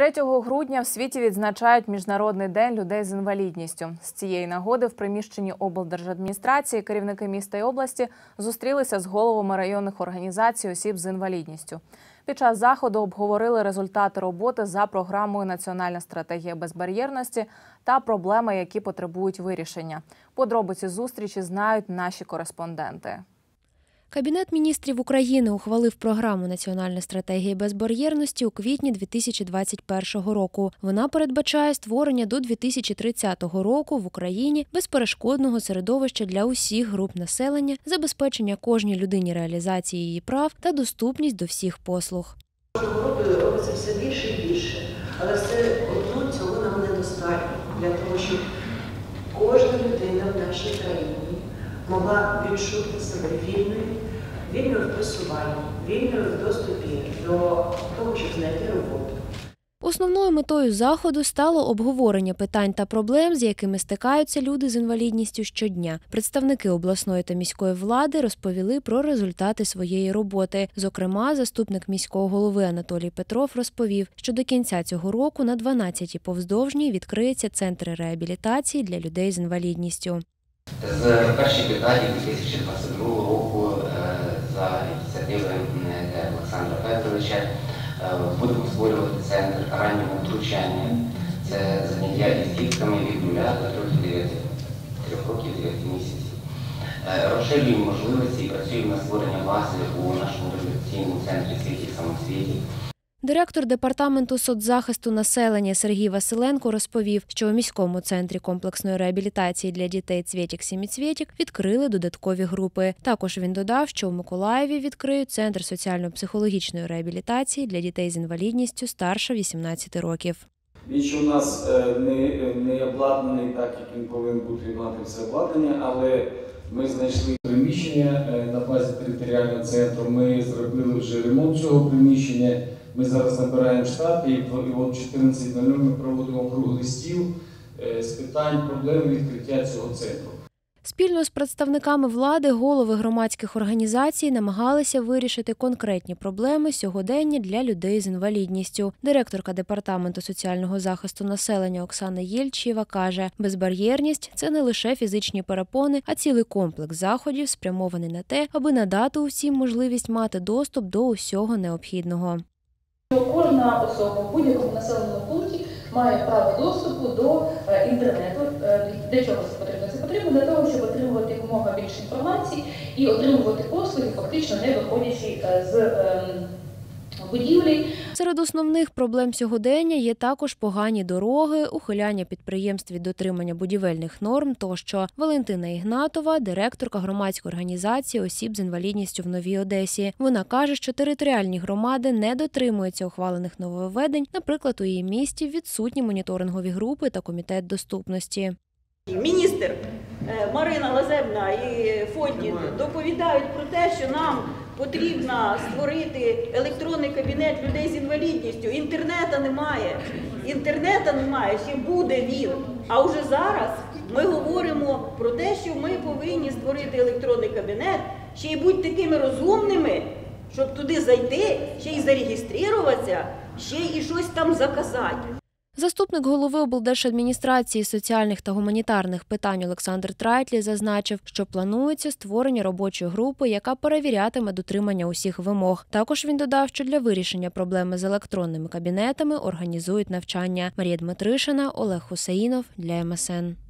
3 грудня в світі відзначають Міжнародний день людей з інвалідністю. З цієї нагоди в приміщенні облдержадміністрації керівники міста і області зустрілися з головами районних організацій осіб з інвалідністю. Під час заходу обговорили результати роботи за програмою Національна стратегія безбар'єрності та проблеми, які потребують вирішення. Подробиці зустрічі знають наші кореспонденти. Кабінет міністрів України ухвалив програму Національної стратегії безбар'єрності у квітні 2021 року. Вона передбачає створення до 2030 року в Україні безперешкодного середовища для усіх груп населення, забезпечення кожній людині реалізації її прав та доступність до всіх послуг. Робиться все більше і більше, але все одно цього нам недостатньо для того, щоб кожна людина в нашій країні могла відчути себе вільною, вільною в просуванні, вільною в доступі до того, щоб знайти роботу. Основною метою заходу стало обговорення питань та проблем, з якими стикаються люди з інвалідністю щодня. Представники обласної та міської влади розповіли про результати своєї роботи. Зокрема, заступник міського голови Анатолій Петров розповів, що до кінця цього року на 12-й повздовжній відкриється центр реабілітації для людей з інвалідністю. З перших деталей 2022 року е, за ініціативи е, Олександра Петровича е, будемо створювати центр раннього втручання. Це заняття із дітками від 0 до 3 років 9 місяців. Розширюємо можливості і працюємо на створення бази у нашому революційному центрі світі самосвіті. Директор департаменту соцзахисту населення Сергій Василенко розповів, що у міському центрі комплексної реабілітації для дітей Цвєтік Сіміцвєтік відкрили додаткові групи. Також він додав, що у Миколаєві відкриють центр соціально-психологічної реабілітації для дітей з інвалідністю старше 18 років. Він у нас е, не, не обладнаний так, як він повинен бути мати все обладнання, але ми знайшли приміщення е, на базі територіального центру. Ми зробили вже ремонт цього приміщення. Ми зараз набираємо штат і от 14.00 ми проводимо круглий стіл е, з питань проблем відкриття цього центру. Спільно з представниками влади голови громадських організацій намагалися вирішити конкретні проблеми сьогодення для людей з інвалідністю. Директорка департаменту соціального захисту населення Оксана Єльчєва каже: безбар'єрність це не лише фізичні перепони, а цілий комплекс заходів, спрямований на те, аби надати усім можливість мати доступ до усього необхідного. Кожна особа в будь-якому населеному пункті має право доступу до е, інтернету. Е, Для чого це потрібно? Це потрібно для того, щоб отримувати якомога більше інформації і отримувати послуги, фактично не виходячи е, з ем, будівлі. Серед основних проблем сьогодення є також погані дороги, ухиляння підприємств від дотримання будівельних норм. Тощо Валентина Ігнатова, директорка громадської організації осіб з інвалідністю в Новій Одесі. Вона каже, що територіальні громади не дотримуються ухвалених нововведень. Наприклад, у її місті відсутні моніторингові групи та комітет доступності. Міністр е, Марина Лазебна і Фондін доповідають про те, що нам потрібно створити електронний кабінет людей з інвалідністю. Інтернету немає. Інтернету немає, ще буде він. А вже зараз ми говоримо про те, що ми повинні створити електронний кабінет, ще й бути такими розумними, щоб туди зайти, ще й зареєструватися, ще і щось там заказати. Заступник голови облдержадміністрації соціальних та гуманітарних питань Олександр Трайтлі зазначив, що планується створення робочої групи, яка перевірятиме дотримання усіх вимог. Також він додав, що для вирішення проблеми з електронними кабінетами організують навчання. Марія Дмитришина, Олег Хусеїнов для МСН.